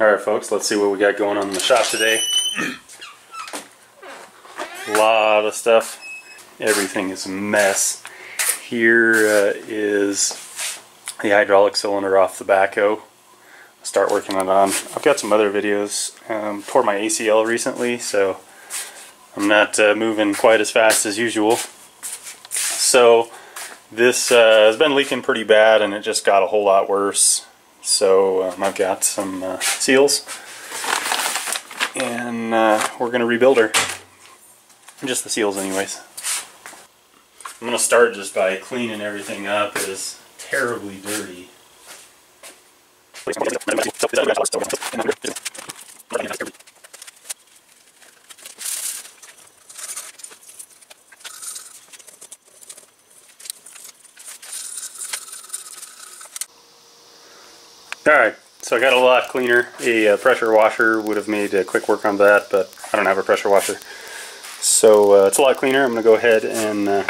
Alright folks, let's see what we got going on in the shop today. A lot of stuff. Everything is a mess. Here uh, is the hydraulic cylinder off the backhoe. Start working it on. I've got some other videos. Um, tore my ACL recently, so I'm not uh, moving quite as fast as usual. So this uh, has been leaking pretty bad and it just got a whole lot worse. So um, I've got some uh, seals and uh, we're going to rebuild her. Just the seals anyways. I'm going to start just by cleaning everything up. It is terribly dirty. Alright, so I got a lot cleaner. A uh, pressure washer would have made uh, quick work on that, but I don't have a pressure washer. So uh, it's a lot cleaner. I'm going to go ahead and uh,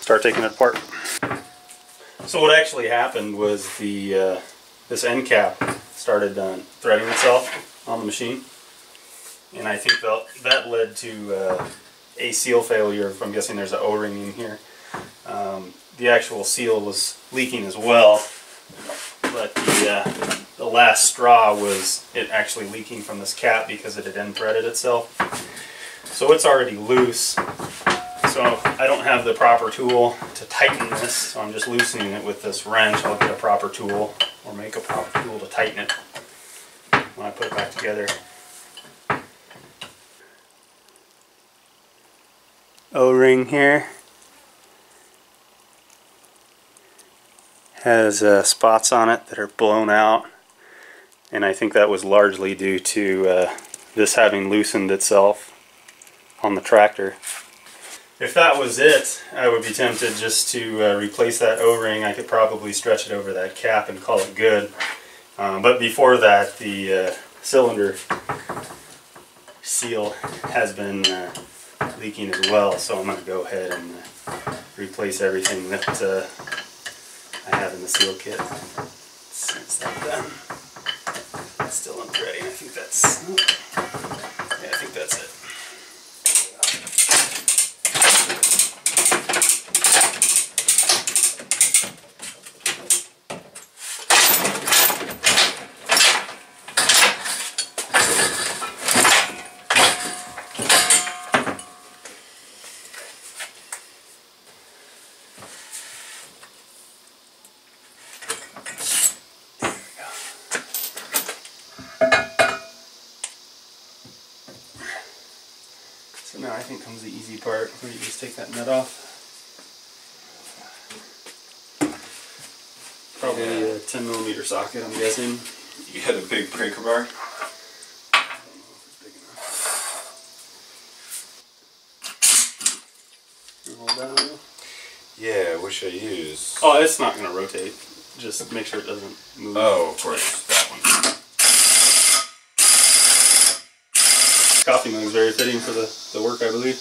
start taking it apart. So what actually happened was the uh, this end cap started uh, threading itself on the machine. And I think that, that led to a seal failure. I'm guessing there's an O-ring in here. Um, the actual seal was leaking as well but the, uh, the last straw was it actually leaking from this cap because it had end threaded itself. So it's already loose. So I don't have the proper tool to tighten this, so I'm just loosening it with this wrench. I'll get a proper tool or make a proper tool to tighten it when I put it back together. O-ring here. Has uh, spots on it that are blown out and I think that was largely due to uh, this having loosened itself on the tractor. If that was it, I would be tempted just to uh, replace that O-ring. I could probably stretch it over that cap and call it good. Um, but before that, the uh, cylinder seal has been uh, leaking as well, so I'm going to go ahead and uh, replace everything that I have in the seal kit. Since that's done. It's still unthreading. I think that's yeah, I think that's it. So now I think comes the easy part where you just take that nut off. Probably a 10 millimeter socket, I'm guessing. You had a big breaker bar? You hold that on you? Yeah, what should I use? Oh, it's not going to rotate. Just make sure it doesn't move. Oh, of course, that one. Coffee mug is very fitting for the, the work, I believe.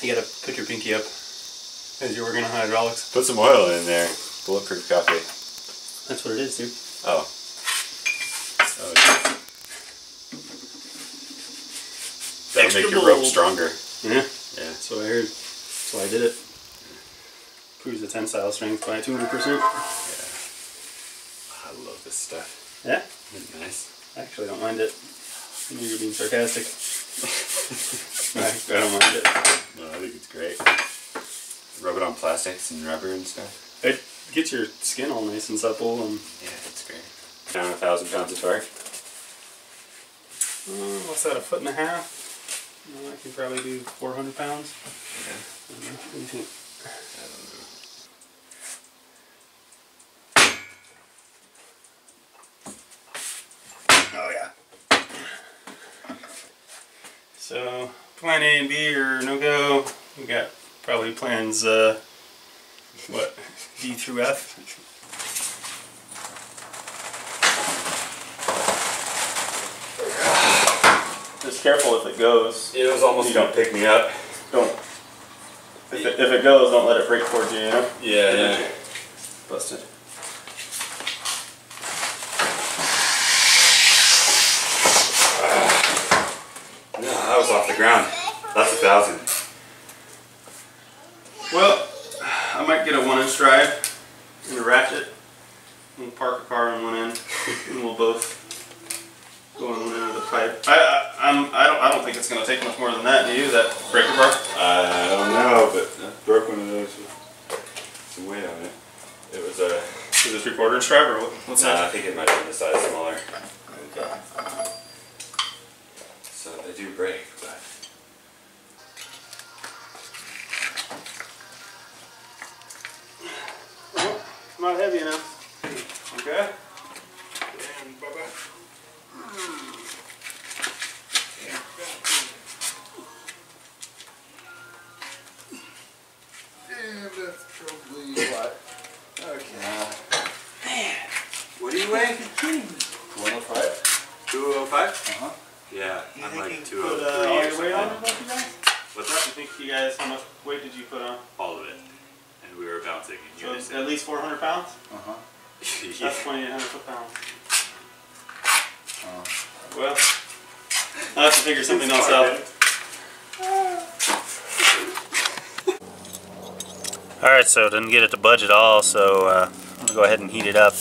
You gotta put your pinky up as you're working on hydraulics. Put some oil in there. Bulletproof coffee. That's what it is, dude. Oh. oh okay. That'll Extra make your rope stronger. Yeah, Yeah. that's what I heard. That's why I did it. Proves the tensile strength by 200%. Yeah. I love this stuff. Yeah, Isn't it I actually don't mind it. I know you're being sarcastic. I, I don't mind it. No, I think it's great. Rub it on plastics and rubber and stuff. It gets your skin all nice and supple and Yeah, it's great. Down a thousand pounds of torque. uh, what's that, a foot and a half? Uh, I can probably do 400 pounds. Yeah. I don't know. What do you think? I don't know. Oh yeah. So plan A and B are no go. We got probably plans uh, what D through F. Just careful if it goes. It was almost You don't pick me up. Don't. If it, if it goes, don't let it break towards you. You know. Yeah, yeah. Busted. The ground. That's a thousand. Well, I might get a one inch drive and a ratchet. We'll park a car on one end and we'll both go on one end of the pipe. I, I, I'm, I, don't, I don't think it's going to take much more than that, do you? That breaker bar? I don't know, but I broke one of those with some weight on it. It was a. Is this three quarter inch drive or what, what's Nah, I think it might be been the size smaller. Okay. So they do break, not heavy enough. Okay. And we were bouncing in So it's unison. at least 400 pounds? Uh-huh. yeah. That's 2,800 foot pounds. Oh. Well, I'll have to figure something else out. Alright, so didn't get it to budge at all, so uh, I'm going to go ahead and heat it up.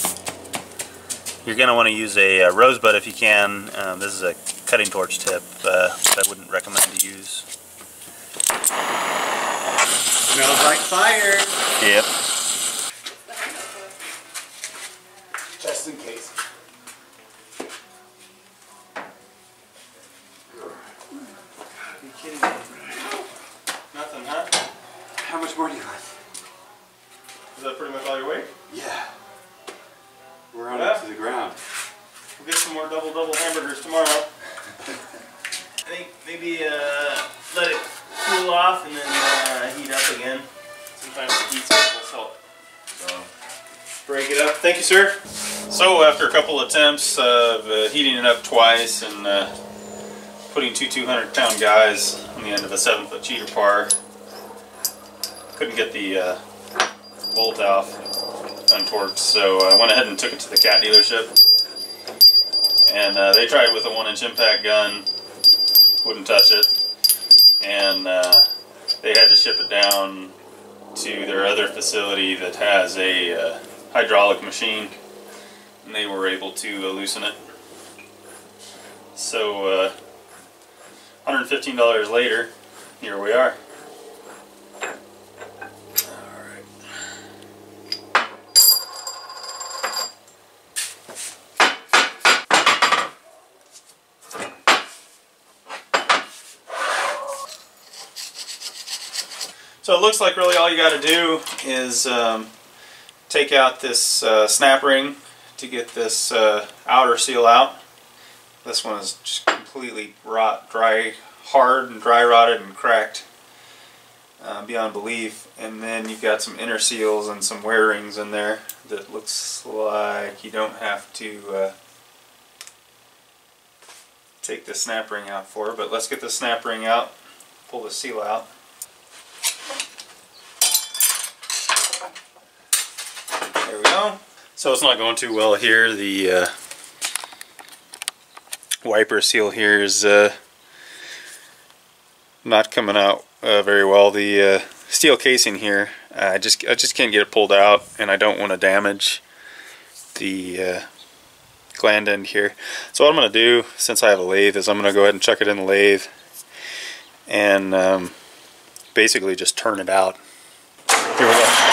You're going to want to use a, uh rosebud if you can. Um, this is a cutting torch tip uh, that I wouldn't recommend to use. Smells like fire. Yep. Just in case. Sir. So after a couple attempts of uh, heating it up twice and uh, putting two 200 pound guys on the end of a 7 foot cheater bar, couldn't get the uh, bolt off untorqued, so I went ahead and took it to the cat dealership. And uh, they tried with a 1 inch impact gun, wouldn't touch it. And uh, they had to ship it down to their other facility that has a uh, hydraulic machine, and they were able to uh, loosen it. So, uh, $115 later, here we are. So it looks like really all you got to do is um, take out this uh, snap ring to get this uh, outer seal out. This one is just completely rot, dry, hard and dry rotted and cracked uh, beyond belief. And then you've got some inner seals and some wear rings in there that looks like you don't have to uh, take the snap ring out for. But let's get the snap ring out, pull the seal out. There we go. So it's not going too well here. The uh, wiper seal here is uh, not coming out uh, very well. The uh, steel casing here, I just I just can't get it pulled out, and I don't want to damage the uh, gland end here. So what I'm going to do, since I have a lathe, is I'm going to go ahead and chuck it in the lathe and um, basically just turn it out. Here we go.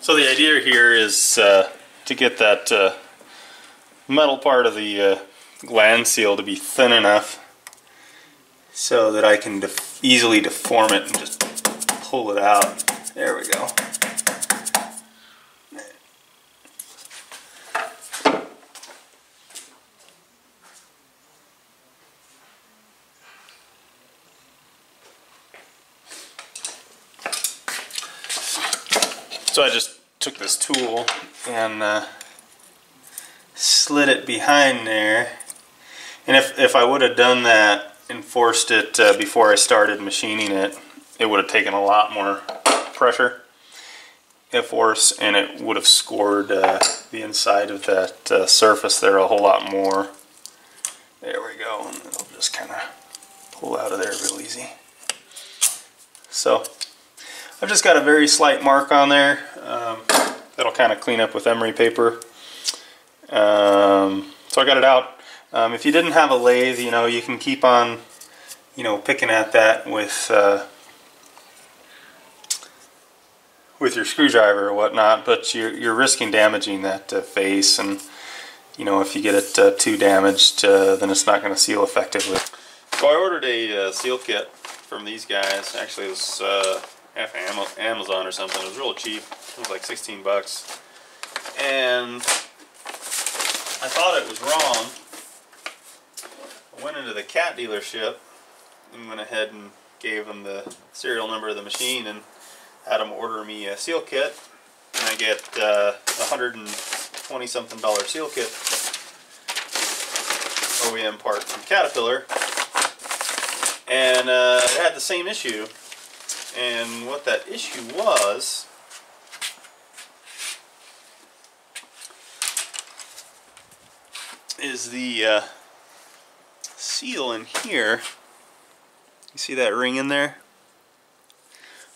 So the idea here is uh, to get that uh, metal part of the uh, gland seal to be thin enough so that I can def easily deform it and just pull it out. There we go. So I just took this tool and uh, slid it behind there. And if, if I would have done that and forced it uh, before I started machining it, it would have taken a lot more pressure if force and it would have scored uh, the inside of that uh, surface there a whole lot more. There we go, and it'll just kind of pull out of there real easy. So I've just got a very slight mark on there. Um, that'll kind of clean up with emery paper. Um, so I got it out. Um, if you didn't have a lathe, you know, you can keep on, you know, picking at that with uh, with your screwdriver or whatnot, but you're, you're risking damaging that uh, face and you know if you get it uh, too damaged uh, then it's not going to seal effectively. So I ordered a uh, seal kit from these guys, actually it was Amazon or something, it was real cheap, it was like 16 bucks. And I thought it was wrong. I went into the cat dealership and went ahead and gave them the serial number of the machine and had them order me a seal kit. And I get uh, a hundred and twenty something dollar seal kit. OEM part from Caterpillar. And uh, it had the same issue and what that issue was is the uh, seal in here you see that ring in there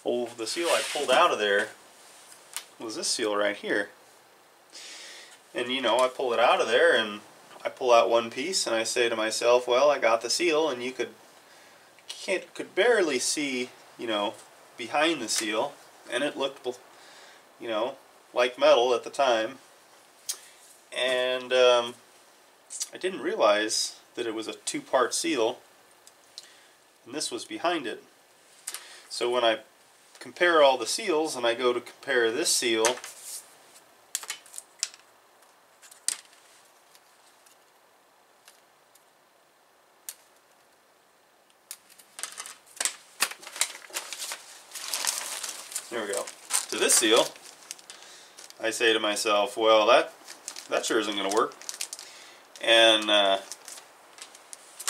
well, the seal I pulled out of there was this seal right here. And you know, I pull it out of there and I pull out one piece and I say to myself, well, I got the seal and you could can't could barely see, you know, behind the seal and it looked you know, like metal at the time. And um, I didn't realize that it was a two-part seal and this was behind it. So when I compare all the seals and I go to compare this seal there we go to this seal I say to myself well that that sure isn't gonna work and uh,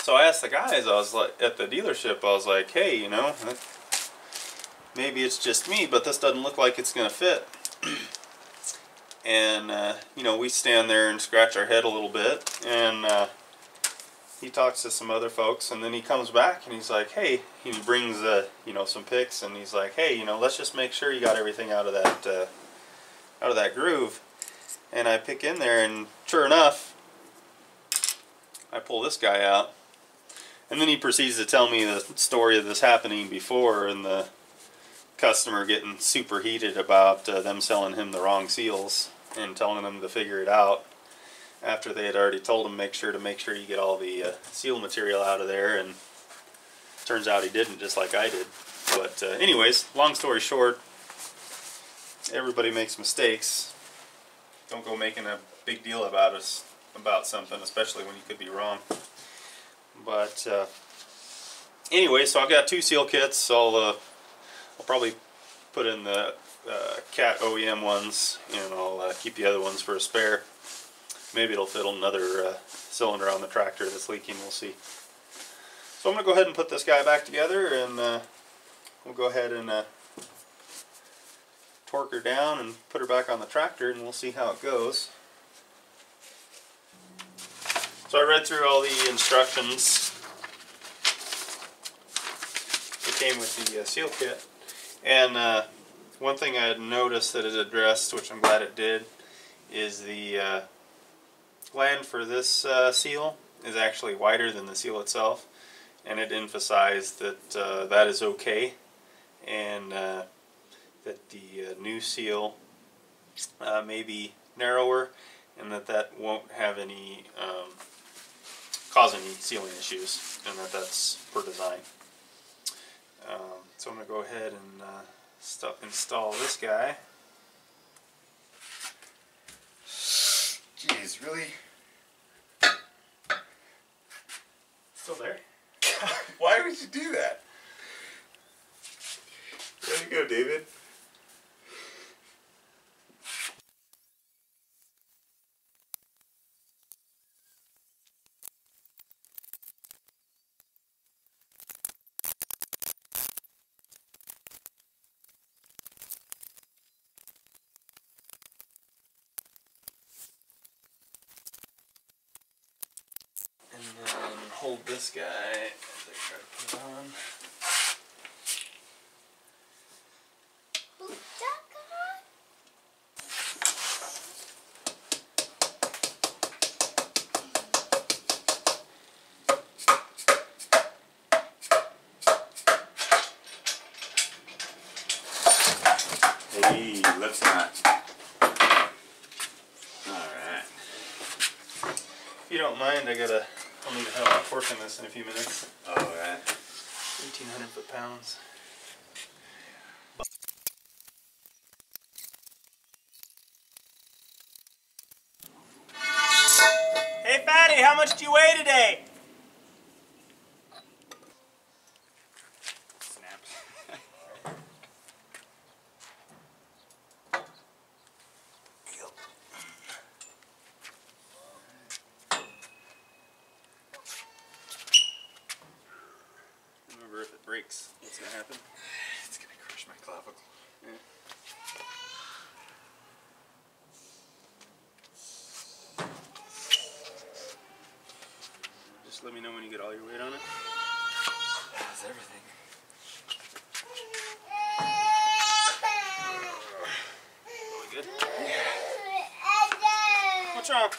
so I asked the guys I was like at the dealership I was like hey you know maybe it's just me, but this doesn't look like it's going to fit. and, uh, you know, we stand there and scratch our head a little bit, and uh, he talks to some other folks, and then he comes back and he's like, hey, he brings, uh, you know, some picks, and he's like, hey, you know, let's just make sure you got everything out of that, uh, out of that groove. And I pick in there, and sure enough, I pull this guy out. And then he proceeds to tell me the story of this happening before and the customer getting super heated about uh, them selling him the wrong seals and telling him to figure it out after they had already told him make sure to make sure you get all the uh, seal material out of there and turns out he didn't just like I did. But uh, anyways long story short everybody makes mistakes. Don't go making a big deal about us about something especially when you could be wrong. But uh, anyway so I've got two seal kits. I'll uh, I'll probably put in the uh, cat OEM ones and I'll uh, keep the other ones for a spare. Maybe it'll fit another uh, cylinder on the tractor that's leaking, we'll see. So I'm going to go ahead and put this guy back together and uh, we'll go ahead and uh, torque her down and put her back on the tractor and we'll see how it goes. So I read through all the instructions that came with the uh, seal kit and uh, one thing I had noticed that it addressed, which I'm glad it did, is the uh, gland for this uh, seal is actually wider than the seal itself. And it emphasized that uh, that is okay and uh, that the uh, new seal may be narrower and that that won't have any um, cause any sealing issues and that that's per design. Um, so I'm going to go ahead and uh, install this guy. Jeez, really? Still there? Why would you do that? There you go, David. Hold this guy as I try to put it on. Who's that guy? Hey, lips knot. Alright. If you don't mind, I gotta. I'll need help this in a few minutes. Alright. 1,800 foot pounds. Breaks, what's gonna happen? It's gonna crush my clavicle. Just let me know when you get all your weight on it. That's everything. Good. What's wrong?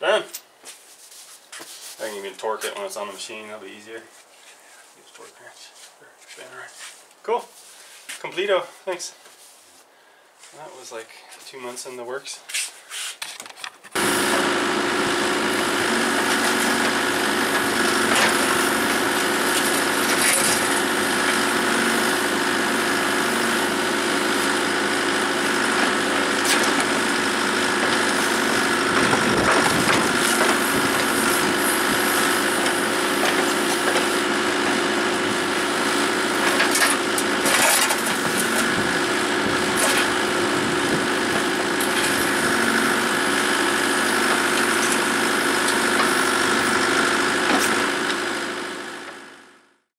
Done. I can even torque it when it's on the machine. That'll be easier. Use torque wrench or wrench. Cool. Completo. Thanks. That was like two months in the works.